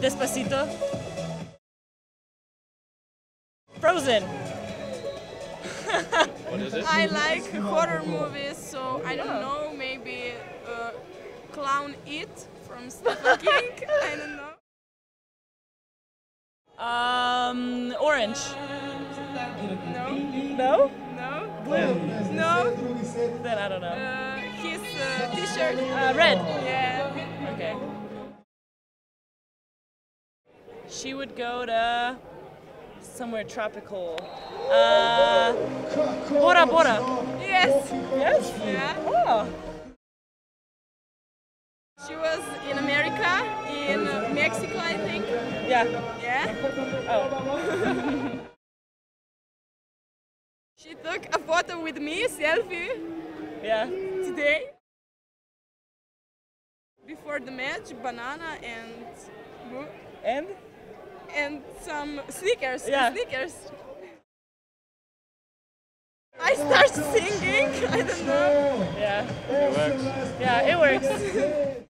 Despacito. Frozen. What is it? I like horror movies, so I don't know, maybe uh, Clown It from Stephen King. I don't know. Um, orange. No, No? no, Blue. no. Then I don't know. Uh, his uh, T-shirt. Uh, red. Yeah. She would go to somewhere tropical. Uh, Bora Bora. Yes. Yes? Yeah. Oh. She was in America, in Mexico, I think. Yeah. Yeah. Oh. She took a photo with me, selfie, Yeah. today. Before the match, banana and And? And some sneakers. Yeah. Sneakers. I start singing. I don't know. Yeah. It works. Yeah, it works.